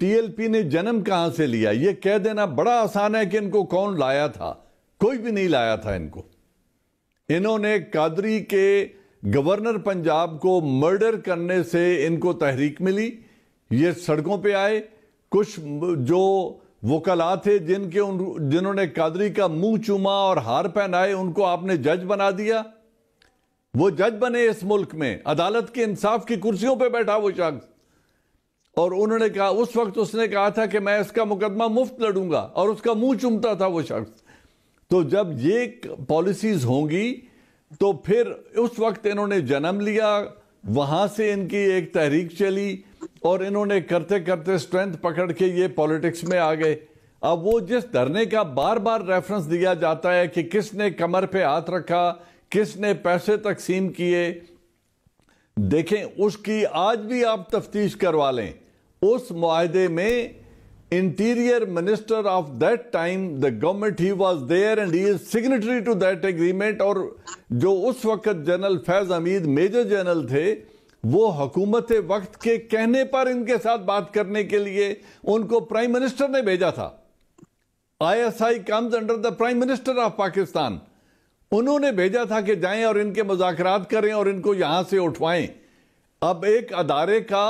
TLP ने जन्म कहाँ से लिया? ये कह देना बड़ा आसान है कि इनको कौन लाया था। कोई भी नहीं लाया था इनको। इन्होंने कादरी के गवर्नर पंजाब को मर्डर करने से इनको तहरीक मिली। ये सड़कों पे आए। कुछ जो वकला थे, जिनके उन, जिन्होंने कादरी का मुँह चूमा और हार पहनाए, उनको आपने जज बना दिया। वो जज बने इस मुल्क में। अदालत के इंसाफ की कुर्सियों पे बैठा वो शख्स। और उन्होंने कहा, उस वक्त उसने कहा था कि मैं इसका मुकदमा मुफ़्त लड़ूँगा और उसका मुँह चुमता था वो शख्स। तो जब ये पॉलिसीज़ होंगी तो फिर उस वक्त इन्होंने जन्म लिया, वहाँ से इनकी एक तहरीक चली और इन्होंने करते करते स्ट्रेंथ पकड़ के ये पॉलिटिक्स में आ गए। अब वो जिस धरने का बार बार रेफरेंस दिया जाता है कि किसने कमर पे हाथ रखा, किसने पैसे तकसीम किए, देखें, उसकी आज भी आप तफ्तीश करवा लें। उस माहदे में interior minister of that time the government he was there and he is signatory to that agreement और जो उस वक्त general Faiz Hamid major general थे, वो हुकूमत वक्त के कहने पर इनके साथ बात करने के लिए उनको प्राइम मिनिस्टर ने भेजा था। ISI comes under the prime minister of Pakistan उन्होंने भेजा था कि जाएँ और इनके मुजाकरात करें और इनको यहाँ से उठवाएँ। अब एक अदारे का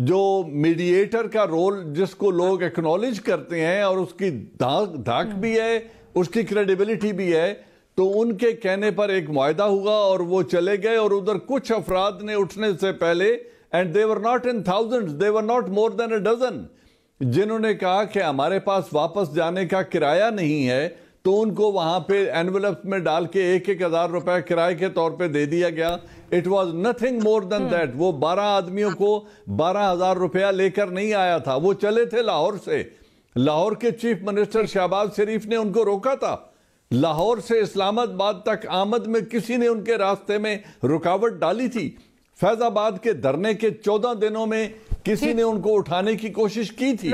जो मीडिएटर का रोल जिसको लोग एक्नॉलेज करते हैं और उसकी धाक धाक भी है, उसकी क्रेडिबिलिटी भी है तो उनके कहने पर एक माहा हुआ और वो चले गए और उधर कुछ अफराद ने उठने से पहले and they were not in thousand they were not more than a dozen जिन्होंने कहा कि हमारे पास वापस जाने का किराया नहीं है तो उनको वहाँ पे एनवलप में डाल के एक एक हज़ार रुपए किराए के तौर पे दे दिया गया। It was nothing more than that वो बारह आदमियों को बारह हज़ार रुपया लेकर नहीं आया था। वो चले थे लाहौर से। लाहौर के चीफ मिनिस्टर शहबाज शरीफ ने उनको रोका था। लाहौर से इस्लामाबाद तक आमद में किसी ने उनके रास्ते में रुकावट डाली थी। फैजाबाद के धरने के चौदह दिनों में किसी ने उनको उठाने की कोशिश की थी।